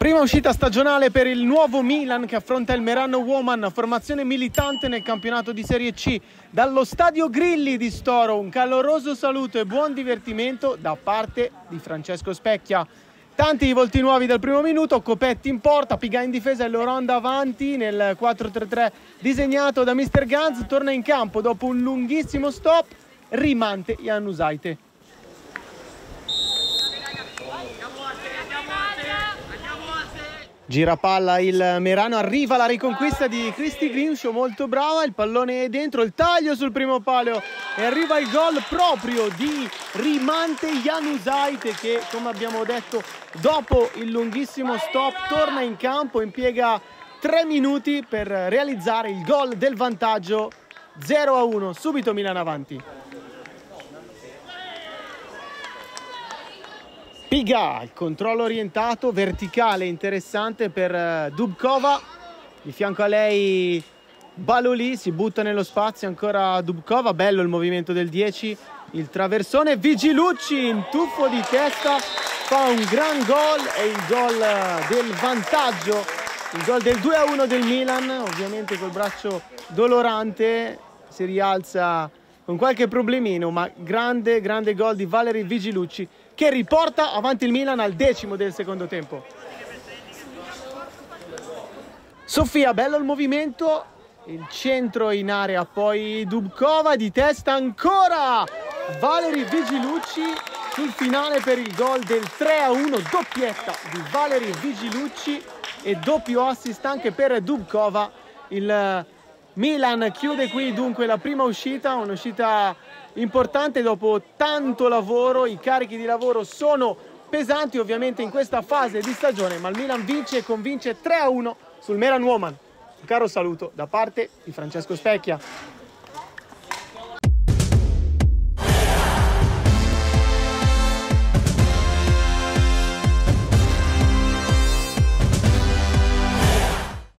Prima uscita stagionale per il nuovo Milan che affronta il Merano Woman, formazione militante nel campionato di Serie C. Dallo stadio Grilli di Storo un caloroso saluto e buon divertimento da parte di Francesco Specchia. Tanti volti nuovi dal primo minuto, Copetti in porta, Piga in difesa e Loronda avanti nel 4-3-3 disegnato da Mr. Ganz, torna in campo dopo un lunghissimo stop, rimante Janusaite. Girapalla il Merano, arriva la riconquista di Cristi Grimshaw, molto brava, il pallone è dentro, il taglio sul primo palio e arriva il gol proprio di Rimante Janusaite che come abbiamo detto dopo il lunghissimo stop torna in campo, impiega tre minuti per realizzare il gol del vantaggio 0 a 1, subito Milan avanti. Piga, il controllo orientato, verticale, interessante per uh, Dubkova. Di fianco a lei Baloli, si butta nello spazio ancora Dubkova. Bello il movimento del 10, il traversone. Vigilucci in tuffo di testa, fa un gran gol e il gol eh, del vantaggio. Il gol del 2-1 del Milan, ovviamente col braccio dolorante, si rialza con qualche problemino, ma grande, grande gol di Valery Vigilucci che riporta avanti il Milan al decimo del secondo tempo. Sofia, bello il movimento, il centro in area, poi Dubkova di testa ancora, Valery Vigilucci sul finale per il gol del 3-1, doppietta di Valery Vigilucci e doppio assist anche per Dubkova. Il Milan chiude qui dunque la prima uscita, un'uscita importante dopo tanto lavoro, i carichi di lavoro sono pesanti ovviamente in questa fase di stagione, ma il Milan vince e convince 3-1 sul Meran Woman. Un caro saluto da parte di Francesco Specchia.